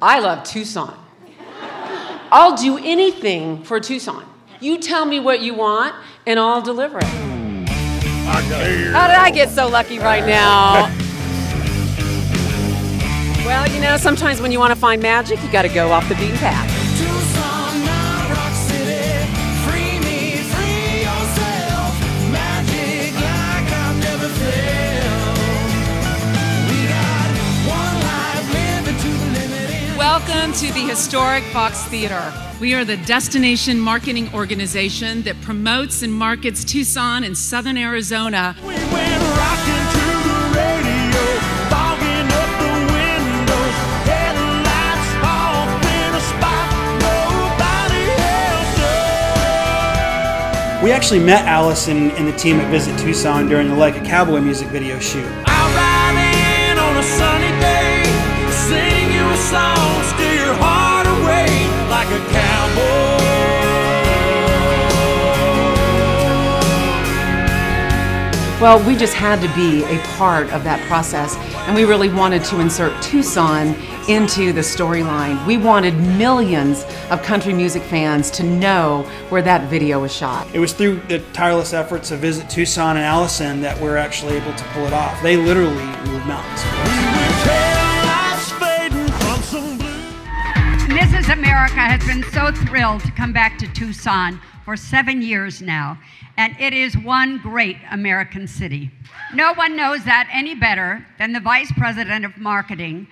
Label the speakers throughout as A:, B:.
A: I love Tucson. I'll do anything for Tucson. You tell me what you want, and I'll deliver it. How did I get so lucky right now? well, you know, sometimes when you want to find magic, you got to go off the beaten path.
B: Welcome to the historic Fox Theater. We are the destination marketing organization that promotes and markets Tucson and southern Arizona.
C: We went rocking to the radio, fogging up the windows, headlights off in a spot nobody else knows.
D: We actually met Allison and the team at Visit Tucson during the Like a Cowboy music video shoot.
A: Well, we just had to be a part of that process, and we really wanted to insert Tucson into the storyline. We wanted millions of country music fans to know where that video was shot.
D: It was through the tireless efforts of Visit Tucson and Allison that we're actually able to pull it off. They literally moved mountains.
C: With taillights fading from some blue.
E: Mrs. America has been so thrilled to come back to Tucson for seven years now, and it is one great American city. No one knows that any better than the Vice President of Marketing.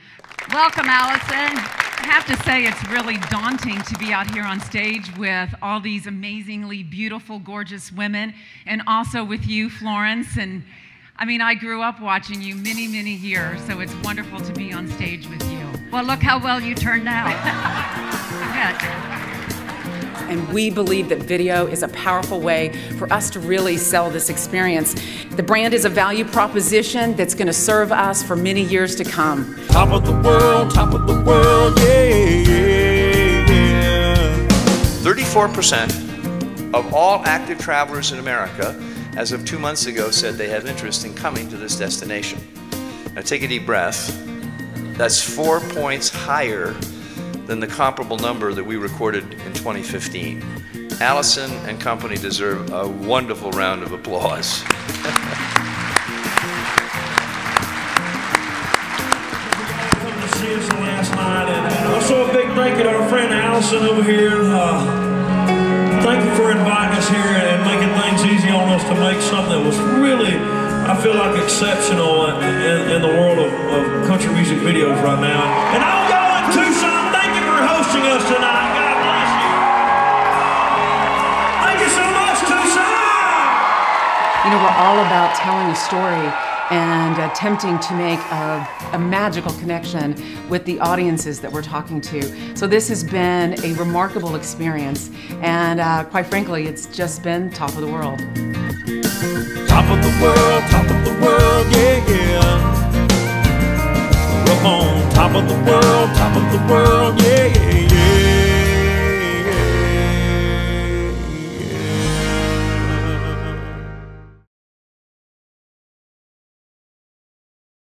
E: Welcome, Allison.
B: I have to say, it's really daunting to be out here on stage with all these amazingly beautiful, gorgeous women, and also with you, Florence. And I mean, I grew up watching you many, many years, so it's wonderful to be on stage with you.
E: Well, look how well you turned out.
A: And we believe that video is a powerful way for us to really sell this experience. The brand is a value proposition that's going to serve us for many years to come.
C: Top of the world, top of the world, yeah, yeah, yeah.
F: 34% of all active travelers in America, as of two months ago, said they have interest in coming to this destination. Now take a deep breath. That's four points higher than the comparable number that we recorded in 2015. Allison and company deserve a wonderful round of applause.
G: a big thank you to our friend Allison over here. Uh, thank you for inviting us here and making things easy on us to make something that was really, I feel like, exceptional in, in, in the world of, of country music videos right now.
A: You know, we're all about telling a story and attempting to make a, a, magical connection with the audiences that we're talking to. So this has been a remarkable experience, and uh, quite frankly, it's just been top of the world.
C: Top of the world, top of the world, yeah, yeah. We're on top of the world, top of the world, yeah, yeah, yeah.